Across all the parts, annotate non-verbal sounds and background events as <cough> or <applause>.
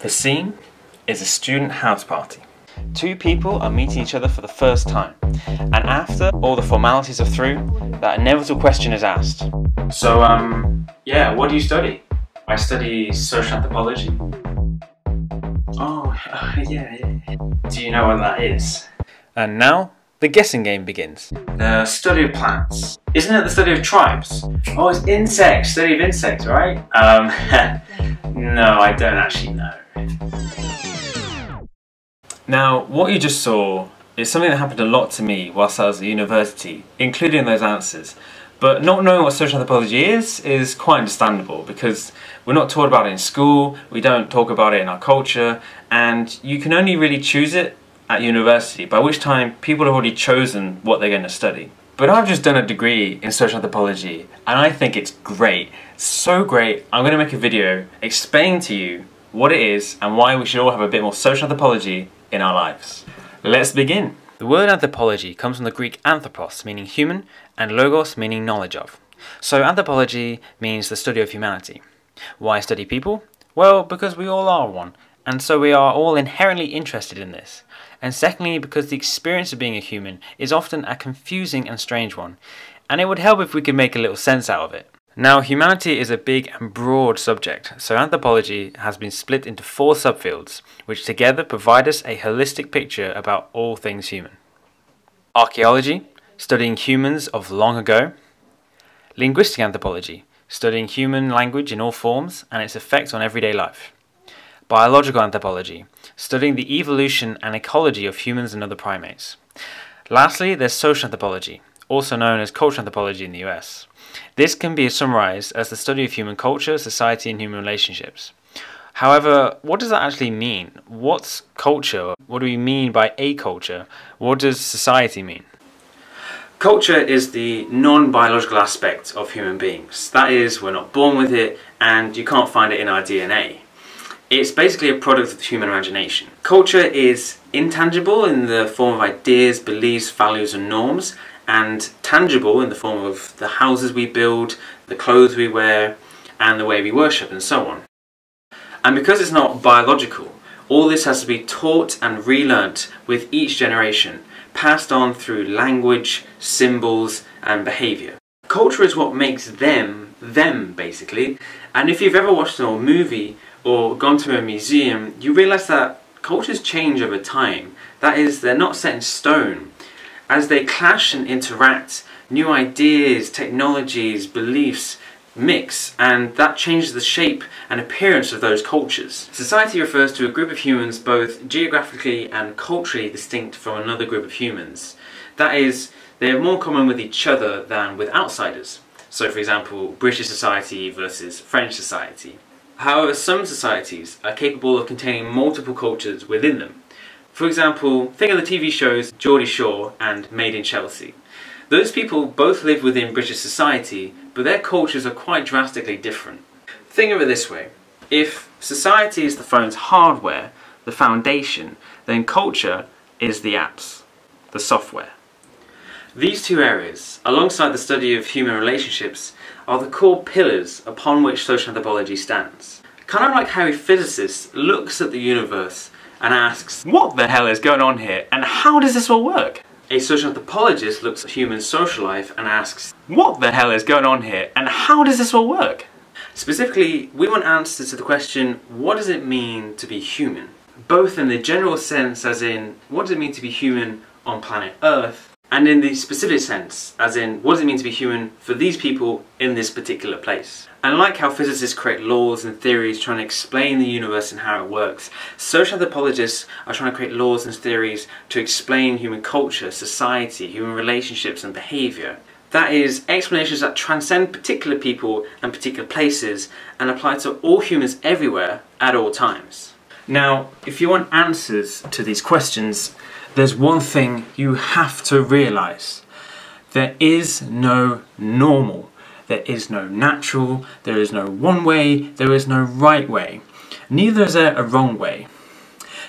The scene is a student house party. Two people are meeting each other for the first time, and after all the formalities are through, that inevitable question is asked. So, um, yeah, what do you study? I study social anthropology. Oh, <laughs> uh, yeah, yeah. Do you know what that is? And now, the guessing game begins. The study of plants. Isn't it the study of tribes? Oh, it's insects, study of insects, right? Um, <laughs> no, I don't actually know. Now, what you just saw is something that happened a lot to me whilst I was at university, including those answers. But not knowing what social anthropology is, is quite understandable because we're not taught about it in school, we don't talk about it in our culture, and you can only really choose it at university, by which time people have already chosen what they're going to study. But I've just done a degree in social anthropology, and I think it's great. So great, I'm going to make a video explaining to you what it is and why we should all have a bit more social anthropology in our lives. Let's begin. The word anthropology comes from the Greek anthropos, meaning human, and logos, meaning knowledge of. So anthropology means the study of humanity. Why study people? Well, because we all are one, and so we are all inherently interested in this. And secondly, because the experience of being a human is often a confusing and strange one, and it would help if we could make a little sense out of it. Now, humanity is a big and broad subject, so anthropology has been split into four subfields, which together provide us a holistic picture about all things human. Archaeology, studying humans of long ago. Linguistic anthropology, studying human language in all forms and its effects on everyday life. Biological anthropology, studying the evolution and ecology of humans and other primates. Lastly, there's social anthropology, also known as cultural anthropology in the US. This can be summarized as the study of human culture, society, and human relationships. However, what does that actually mean? What's culture? What do we mean by a culture? What does society mean? Culture is the non biological aspect of human beings. That is, we're not born with it and you can't find it in our DNA. It's basically a product of the human imagination. Culture is intangible in the form of ideas, beliefs, values, and norms, and tangible in the form of the houses we build, the clothes we wear, and the way we worship, and so on. And because it's not biological, all this has to be taught and relearnt with each generation, passed on through language, symbols, and behaviour. Culture is what makes them, them basically, and if you've ever watched an old movie or gone to a museum, you realise that cultures change over time. That is, they're not set in stone. As they clash and interact, new ideas, technologies, beliefs mix, and that changes the shape and appearance of those cultures. Society refers to a group of humans both geographically and culturally distinct from another group of humans. That is, they are more common with each other than with outsiders. So, for example, British society versus French society. However, some societies are capable of containing multiple cultures within them. For example, think of the TV shows Geordie Shore and Made in Chelsea. Those people both live within British society, but their cultures are quite drastically different. Think of it this way. If society is the phone's hardware, the foundation, then culture is the apps, the software. These two areas, alongside the study of human relationships, are the core pillars upon which social anthropology stands. Kind of like how a physicist looks at the universe and asks, what the hell is going on here and how does this all work? A social anthropologist looks at human social life and asks, what the hell is going on here and how does this all work? Specifically, we want answers to the question, what does it mean to be human? Both in the general sense as in, what does it mean to be human on planet Earth? And in the specific sense, as in what does it mean to be human for these people in this particular place. And like how physicists create laws and theories trying to explain the universe and how it works, social anthropologists are trying to create laws and theories to explain human culture, society, human relationships and behaviour. That is, explanations that transcend particular people and particular places and apply to all humans everywhere at all times. Now, if you want answers to these questions, there's one thing you have to realize. There is no normal. There is no natural. There is no one way. There is no right way. Neither is there a wrong way.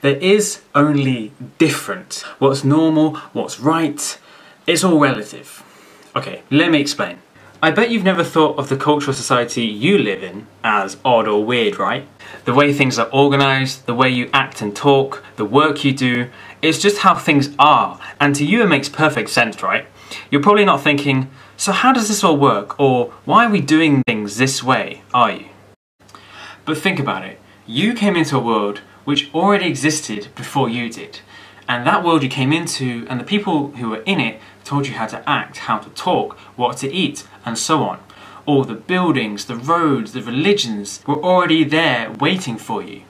There is only different. What's normal, what's right, it's all relative. Okay, let me explain. I bet you've never thought of the cultural society you live in as odd or weird, right? The way things are organised, the way you act and talk, the work you do, it's just how things are, and to you it makes perfect sense, right? You're probably not thinking, so how does this all work, or why are we doing things this way, are you? But think about it. You came into a world which already existed before you did. And that world you came into and the people who were in it told you how to act, how to talk, what to eat, and so on. All the buildings, the roads, the religions were already there waiting for you.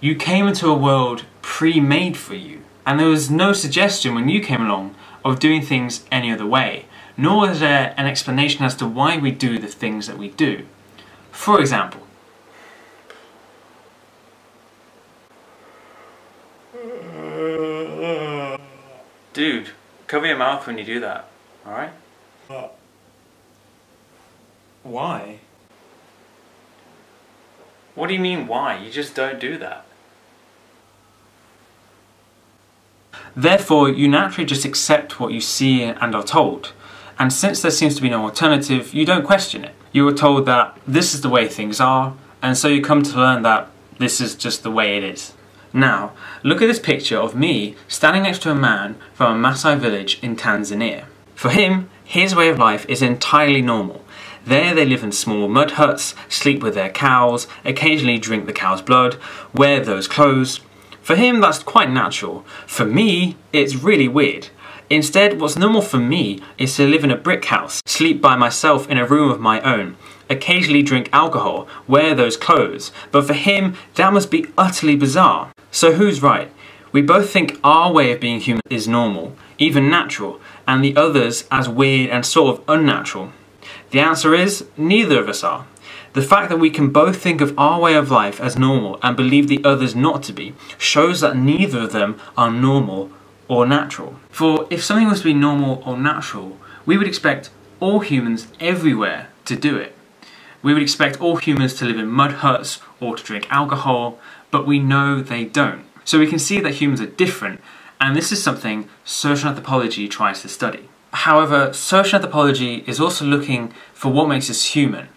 You came into a world pre-made for you. And there was no suggestion when you came along of doing things any other way, nor was there an explanation as to why we do the things that we do. For example, Dude, cover your mouth when you do that, alright? Why? What do you mean why? You just don't do that. Therefore, you naturally just accept what you see and are told. And since there seems to be no alternative, you don't question it. You were told that this is the way things are, and so you come to learn that this is just the way it is. Now, look at this picture of me standing next to a man from a Maasai village in Tanzania. For him, his way of life is entirely normal. There they live in small mud huts, sleep with their cows, occasionally drink the cow's blood, wear those clothes. For him, that's quite natural. For me, it's really weird. Instead, what's normal for me is to live in a brick house, sleep by myself in a room of my own, occasionally drink alcohol, wear those clothes, but for him, that must be utterly bizarre. So who's right? We both think our way of being human is normal, even natural, and the others as weird and sort of unnatural. The answer is neither of us are. The fact that we can both think of our way of life as normal and believe the others not to be shows that neither of them are normal or natural. For if something was to be normal or natural, we would expect all humans everywhere to do it. We would expect all humans to live in mud huts or to drink alcohol, but we know they don't. So we can see that humans are different, and this is something social anthropology tries to study. However, social anthropology is also looking for what makes us human.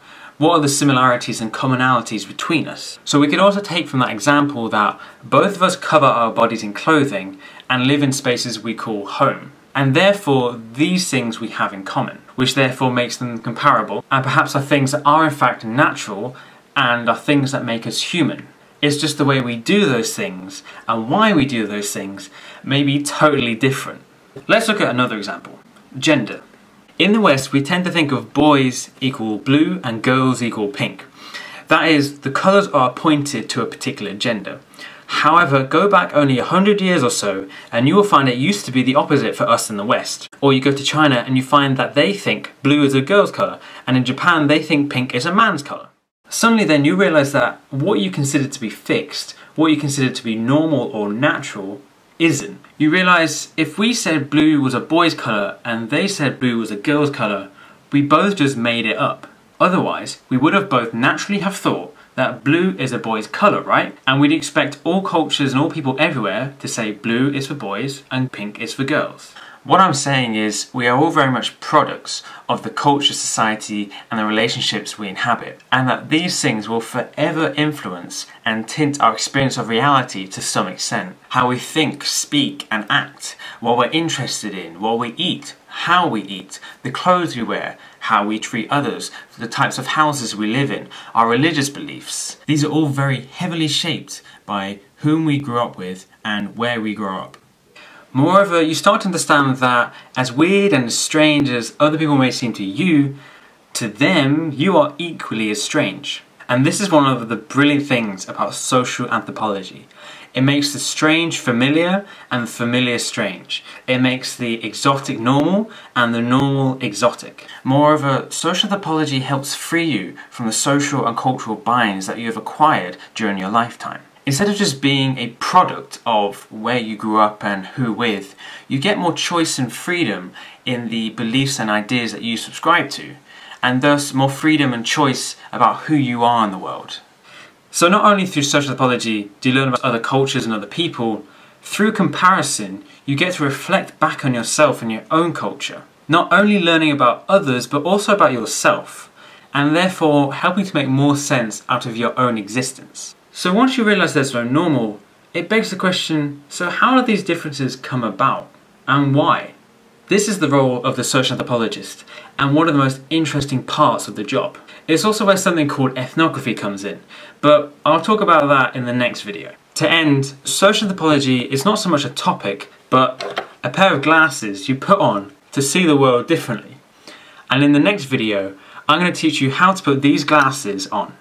What are the similarities and commonalities between us? So we could also take from that example that both of us cover our bodies in clothing and live in spaces we call home. And therefore, these things we have in common, which therefore makes them comparable, and perhaps are things that are in fact natural and are things that make us human. It's just the way we do those things and why we do those things may be totally different. Let's look at another example. Gender. In the West, we tend to think of boys equal blue and girls equal pink. That is, the colours are pointed to a particular gender. However, go back only 100 years or so and you will find it used to be the opposite for us in the West. Or you go to China and you find that they think blue is a girl's colour and in Japan they think pink is a man's colour. Suddenly then you realise that what you consider to be fixed, what you consider to be normal or natural, isn't. You realise if we said blue was a boy's colour and they said blue was a girl's colour, we both just made it up. Otherwise, we would have both naturally have thought that blue is a boy's colour, right? And we'd expect all cultures and all people everywhere to say blue is for boys and pink is for girls. What I'm saying is, we are all very much products of the culture, society, and the relationships we inhabit, and that these things will forever influence and tint our experience of reality to some extent. How we think, speak, and act, what we're interested in, what we eat, how we eat, the clothes we wear, how we treat others, the types of houses we live in, our religious beliefs. These are all very heavily shaped by whom we grew up with and where we grow up. Moreover, you start to understand that as weird and as strange as other people may seem to you, to them, you are equally as strange. And this is one of the brilliant things about social anthropology. It makes the strange familiar and the familiar strange. It makes the exotic normal and the normal exotic. Moreover, social anthropology helps free you from the social and cultural binds that you have acquired during your lifetime. Instead of just being a product of where you grew up and who with, you get more choice and freedom in the beliefs and ideas that you subscribe to, and thus more freedom and choice about who you are in the world. So not only through social anthropology do you learn about other cultures and other people, through comparison you get to reflect back on yourself and your own culture. not only learning about others but also about yourself, and therefore helping to make more sense out of your own existence. So once you realise there's no normal, it begs the question so, how do these differences come about and why? This is the role of the social anthropologist and one of the most interesting parts of the job. It's also where something called ethnography comes in, but I'll talk about that in the next video. To end, social anthropology is not so much a topic, but a pair of glasses you put on to see the world differently. And in the next video, I'm going to teach you how to put these glasses on.